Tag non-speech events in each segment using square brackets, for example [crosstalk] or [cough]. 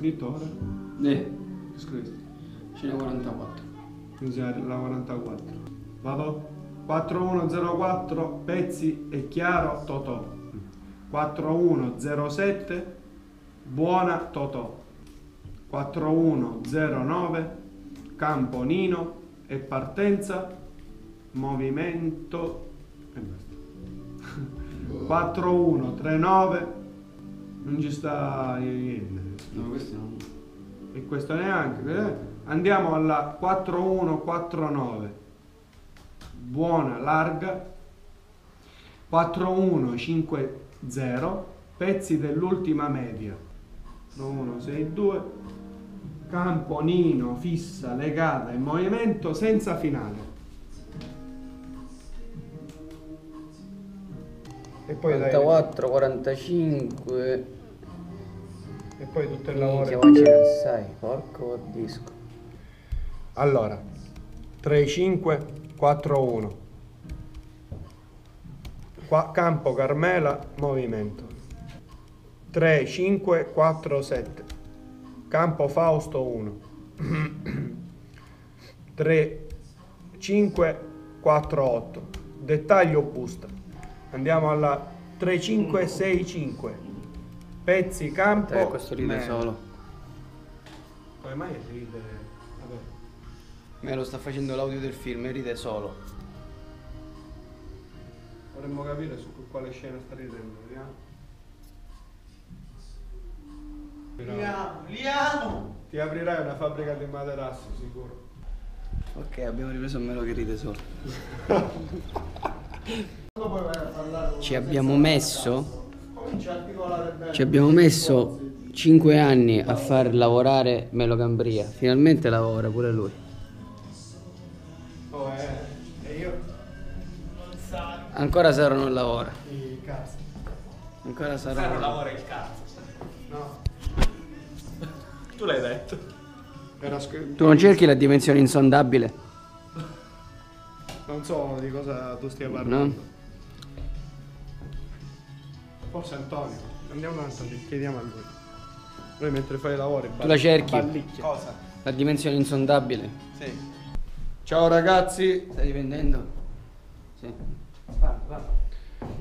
scritto ora? Eh, Che scritto? ce n'è 44. Usa la 44. Vado? 4104 Pezzi e Chiaro Totò. 4107 Buona Totò. 4109 Campo Nino e partenza movimento e basta. [laughs] 4139 non ci sta niente. No, questo no. E questo neanche. eh. Andiamo alla 4149. Buona, larga. 4150. Pezzi dell'ultima media. 162. Campo, Nino, fissa, legata in movimento senza finale. E poi dai, 44, 45. E poi tutto il Minchia, lavoro. ne assai. Porco disco. Allora, 3, 5, 4, 1. Qua, campo Carmela, movimento. 3, 5, 4, 7. Campo Fausto 1. 3, 5, 4, 8. Dettaglio busta. Andiamo alla 3, 5, 6, 5. Pezzi campo. Eh, questo ride meno. solo. Come mai ride? Vabbè. Me lo sta facendo l'audio del film e ride solo. Vorremmo capire su quale scena sta ridendo, vediamo. Liamo, liamo! Ti aprirai una fabbrica di materassi, sicuro. Ok, abbiamo ripreso a Melo che ride solo. [laughs] Ci abbiamo messo, ci abbiamo messo 5 anni a far lavorare Melo Cambria. Finalmente lavora pure lui. Oh, eh. E io? Ancora Saro non lavora. I cazzo. Ancora Saro Saro non lavora il cazzo. No. Tu l'hai detto. Tu non cerchi la dimensione insondabile? Non so di cosa tu stia parlando. No? Forse Antonio. Andiamo da Antonio, chiediamo a lui. Lui mentre fa i lavori. Tu la cerchi? ballicchia. Cosa? La dimensione insondabile? Sì. Ciao ragazzi. Stai vendendo? Sì. Parla, parla.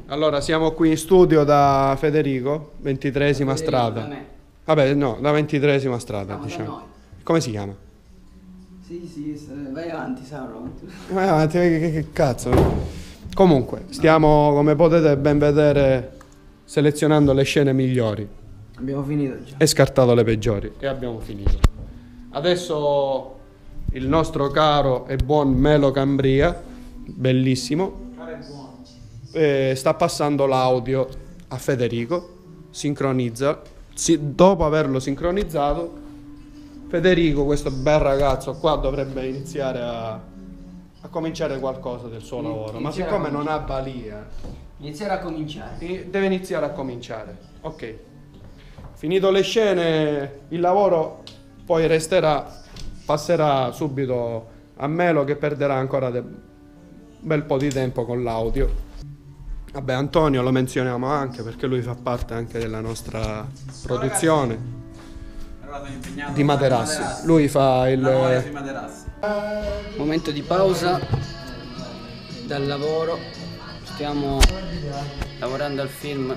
Allora, siamo qui in studio da Federico, 23esima Federico, strada. da me. Vabbè, no, la 23esima strada, da diciamo. noi. Come si chiama? Sì, sì, vai avanti, Saro. Vai avanti, che, che- che cazzo. Comunque, stiamo, come potete ben vedere, selezionando le scene migliori Abbiamo finito già. e scartato le peggiori. E abbiamo finito. Adesso il nostro caro e buon Melo Cambria, bellissimo, eh, sta passando l'audio a Federico, sincronizza. Si- dopo averlo sincronizzato, Federico, questo bel ragazzo qua, dovrebbe iniziare a, a cominciare qualcosa del suo lavoro. Ma siccome non ha balia, Iniziare a cominciare. deve iniziare a cominciare. Ok. Finito le scene, il lavoro poi resterà, passerà subito a Melo che perderà ancora de- un bel po' di tempo con l'audio. Vabbè, Antonio lo menzioniamo anche perché lui fa parte anche della nostra produzione di materassi. Lui fa il. Momento di pausa dal lavoro. Stiamo lavorando al film.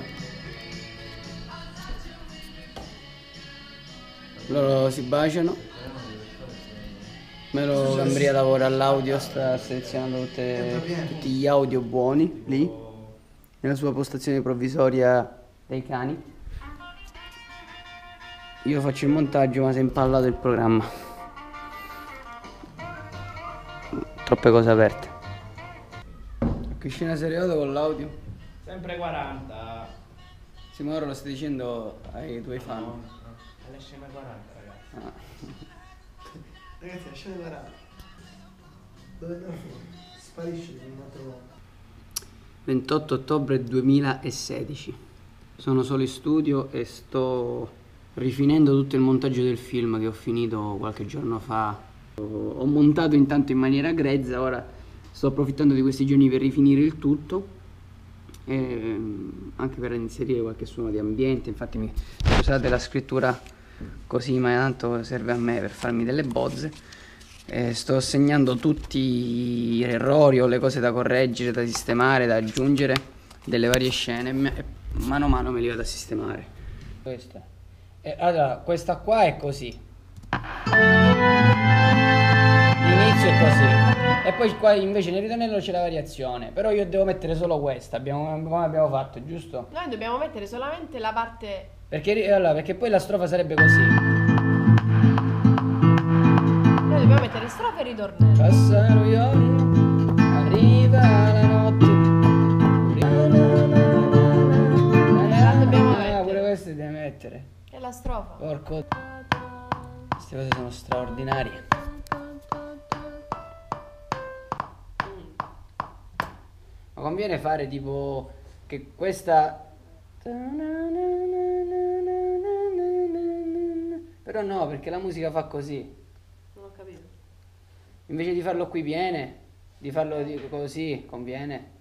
Loro si baciano. Melo Cambria lavora all'audio, sta selezionando tutte- tutti gli audio buoni lì, nella sua postazione provvisoria dei cani. Io faccio il montaggio ma si è impallato il programma. Troppe cose aperte. Che scena seriata con l'audio? Sempre 40. Sì, ma ora lo stai dicendo ai tuoi fan. Alle scene 40, ragazzi. Ah. Ragazzi, lasciate guardare. Dove andiamo? Sparisce con un altro 28 ottobre 2016. Sono solo in studio e sto rifinendo tutto il montaggio del film che ho finito qualche giorno fa. Ho montato intanto in maniera grezza, ora sto approfittando di questi giorni per rifinire il tutto. e, anche per inserire qualche suono di ambiente, infatti mi scusate la scrittura così, ma tanto serve a me per farmi delle bozze. Eh, sto segnando tutti gli errori o le cose da correggere, da sistemare, da aggiungere delle varie scene e mano a mano me li vado a sistemare. Questa. E allora, questa qua è così. L'inizio è così. E poi qua invece nel ritornello c'è la variazione. Però io devo mettere solo questa, abbiamo, come abbiamo fatto, giusto? Noi dobbiamo mettere solamente la parte. Perché, allora, perché poi la strofa sarebbe così. Noi dobbiamo mettere strofa e ritornello. Passano gli anni, arriva la notte. dobbiamo Ah, mettere. pure queste devi mettere. E la strofa. Porco. Queste cose sono straordinarie. Ma conviene fare tipo che questa. Però no, perché la musica fa così. Non ho capito. Invece di farlo qui piene, di farlo così, conviene.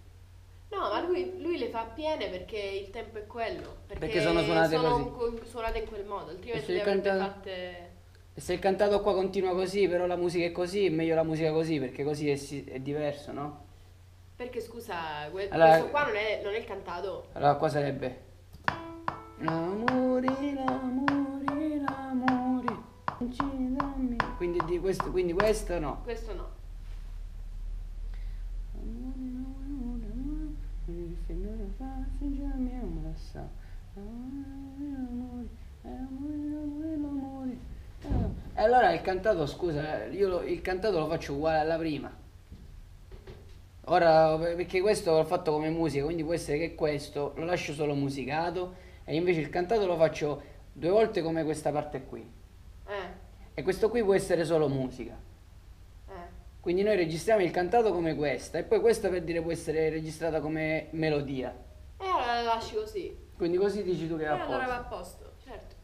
No, ma lui, lui le fa piene perché il tempo è quello. Perché, Perché sono suonate sono così. co- suonate in quel modo, altrimenti le il avrebbe canta- fatte. E se il cantato qua continua così, però la musica è così, è meglio la musica così, perché così è, è diverso, no? Perché scusa, que- Allora- questo qua non è, non è il cantato. Allora qua sarebbe L'amore, l'amore, l'amore. Quindi di questo, quindi questo no. Questo no. E allora il cantato, scusa, io lo- il cantato lo faccio uguale alla prima. Ora, perché questo l'ho fatto come musica, quindi può essere che questo lo lascio solo musicato e invece il cantato lo faccio due volte come questa parte qui. Eh, E questo qui può essere solo musica. eh. Quindi noi registriamo il cantato come questa e poi questa per dire può essere registrata come melodia. E allora la lasci così. Quindi così dici tu che è a allora va posto. a posto, certo.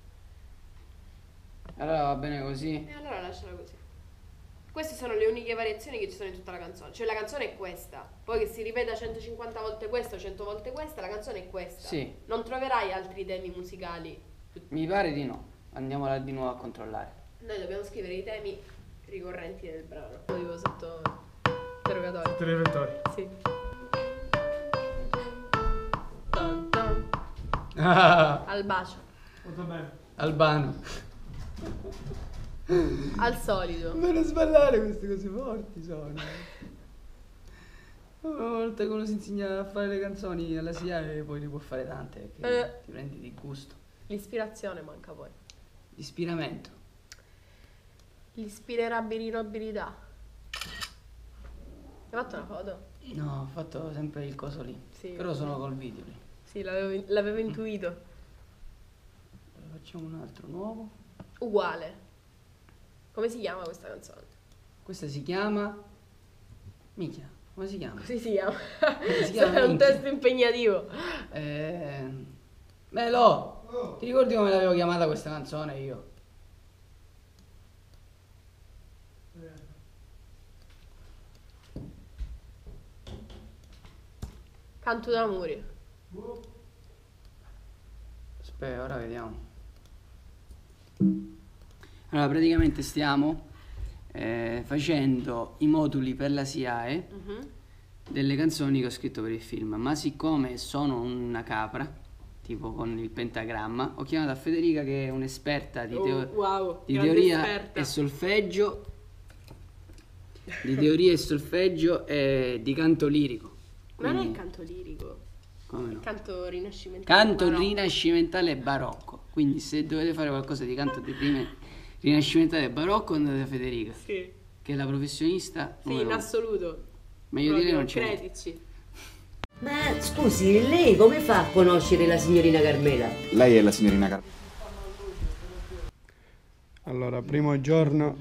Allora va bene così. E allora lasciala così. Queste sono le uniche variazioni che ci sono in tutta la canzone. Cioè la canzone è questa. Poi che si ripeta 150 volte questa o 100 volte questa, la canzone è questa. Sì. Non troverai altri temi musicali. Mi pare di no. Andiamola di nuovo a controllare. Noi dobbiamo scrivere i temi ricorrenti del brano. Lo dico sotto interrogatorio. Televettori. Sì. Tan, [laughs] tan. Al bacio. Molto bene. Albano. [laughs] Al solito. Non sballare queste cose forti sono. [laughs] Una volta che uno si insegna a fare le canzoni alla SIA poi ne può fare tante perché Eh. ti prendi di gusto. L'ispirazione manca poi. Ispiramento. L'ispirabilinabilità. Hai fatto una foto? No, ho fatto sempre il coso lì. Sì. Però sono col video lì. Sì, l'avevo, l'avevo intuito. Allora, Facciamo un altro nuovo. Uguale. Come si chiama questa canzone? Questa si chiama. Minchia, come si chiama? Così si chiama. si [laughs] chiama è un minchia? testo impegnativo. Eh... Melo! Ti ricordi come l'avevo chiamata questa canzone io? Canto d'amore. Aspetta, ora vediamo. Allora, praticamente stiamo eh, facendo i moduli per la SIAE Mhm. delle canzoni che ho scritto per il film, ma siccome sono una capra, tipo con il pentagramma, ho chiamato a Federica che è un'esperta di, teo- Oh, wow, di teoria esperta. e solfeggio, di teoria e solfeggio e di canto lirico. Non è Quindi- canto lirico, come no? canto rinascimentale. Canto barocco. rinascimentale barocco. Quindi se dovete fare qualcosa di canto di rina- rinascimentale e barocco andate da Federica, Sì, che è la professionista. sì in assoluto. Meglio dire non c'è. credici. Ma scusi, lei come fa a conoscere la signorina Carmela? Lei è la signorina Car- Allora, primo giorno